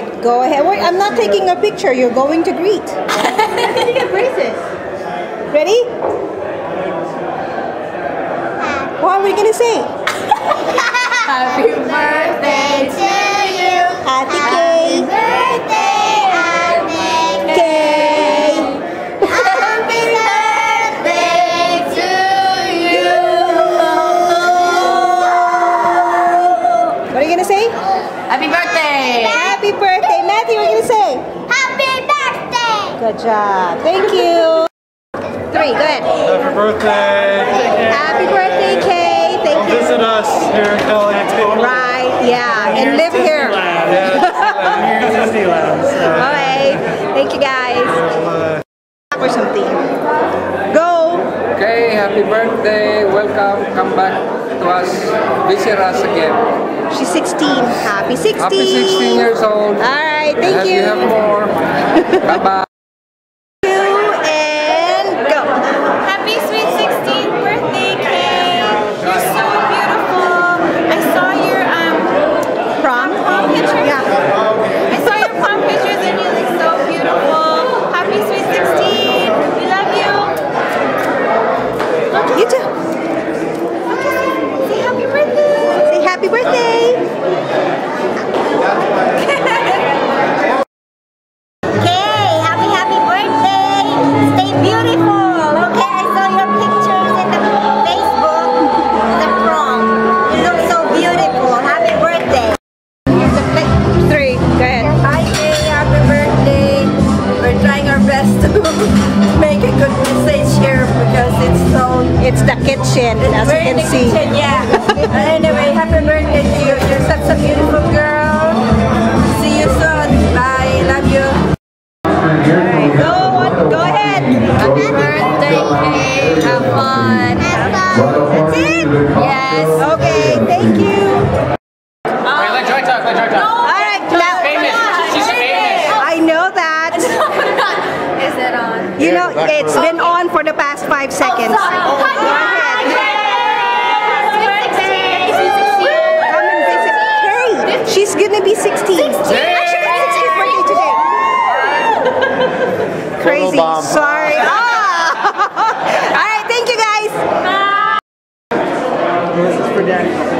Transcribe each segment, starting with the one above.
right, go ahead. Wait, I'm not taking a picture. You're going to greet. you get braces. Ready? What are we gonna say? Happy birthday to you. Happy Happy birthday, What are you gonna say? Happy birthday. Happy birthday, Matthew. What are you gonna say? Happy birthday. Good job. Thank you. Three. Go ahead. Happy birthday! Happy birthday, Kay. Thank Come you. visit us here in Cali. Right. Yeah. And live here. Yeah, here in Disneyland. So, Bye. Thank you, guys. Birthday. Welcome. Come back to us. Visit us again. She's 16. Happy 16. Happy 16 years old. All right. Thank Have you. you have more. bye bye. That's it. Yes. Okay. Thank you. Wait, let Joy talk. Let Joy talk. All right. Now, Famous. She's famous. I know that. Is it on? You know, it's been on for the past five seconds. Go ahead. Come and visit Kay. She's gonna be 16. Actually, it's 16th birthday today. Crazy. Sorry. Ah. All right. Thank you, guys. Hi, Kat.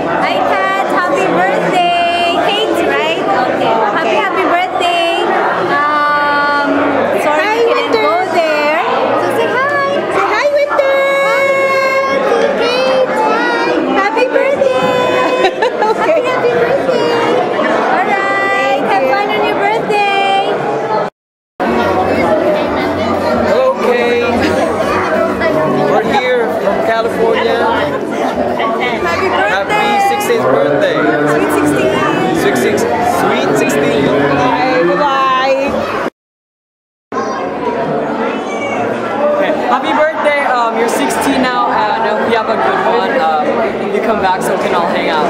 16th birthday. Sweet 16. 16, sweet 16. Bye. Bye. Okay. Happy birthday. Um, you're 16 now, and I hope you have a good one. Um, you come back so we can all hang out.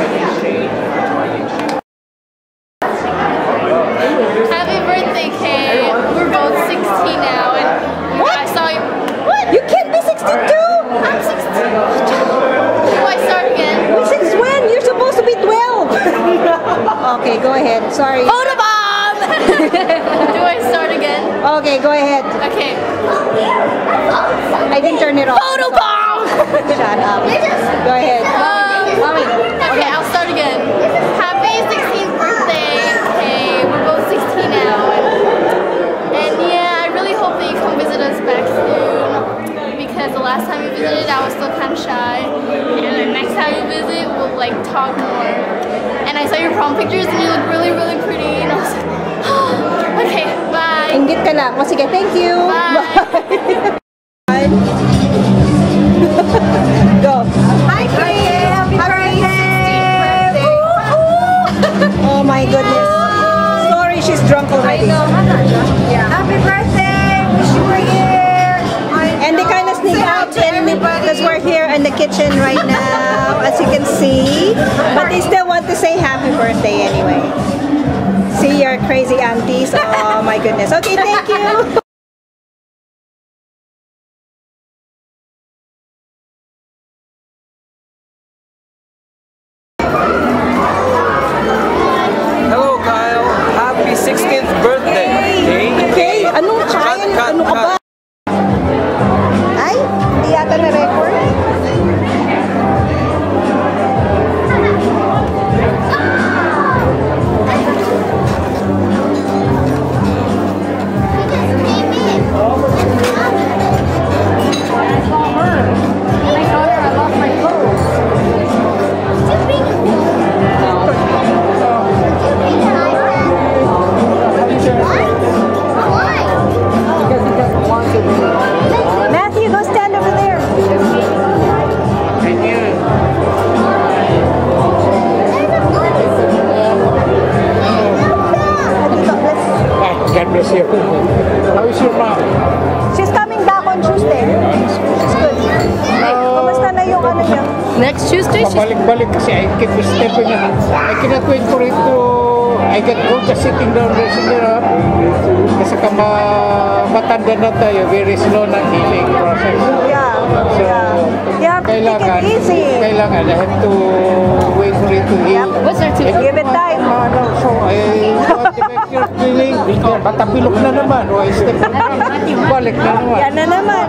Happy birthday, Kay. We're both 16 now, and I saw you. What? You can't be 62. I'm 16. Do I start again? Since when? You're supposed to be 12. okay, go ahead. Sorry. Photobomb! Do I start again? Okay, go ahead. Okay. I didn't turn it off. Photobomb! Shut up. Go ahead. Um, okay, I'll start again. Happy 16th birthday, Kay. We're both 16 now. And, and yeah, I really hope that you come visit us back soon. Because the last time you visited, I was still kind of shy. And the next time you visit, we'll like talk more. And I saw your prom pictures and you look really, really pretty. And I was like, oh, Inggit ka lang. O sige, thank you. Bye. Bye. Go. Hi, Kay. Happy birthday. Oh my goodness. Sorry, she's drunk already. Happy birthday. Wish you were here. And they kind of sneak out because we're here in the kitchen right now, as you can see. But they still want to say happy birthday anyway. Crazy aunties. Oh my goodness. Okay, thank you. Next Tuesday? Pabalik-balik kasi I keep stepping in. I cannot wait for it to... I get good just sitting down there siguro. Kasi kama matanda na tayo, very slow na healing process. Yeah. So, Yeah. You have to take kailangan, it easy. kailangan, I have to wait for it to heal. What's her Eh, Give it time. Ano, so, I want to make your feeling, matapilok na naman, o I step on Balik na naman. Yan na naman.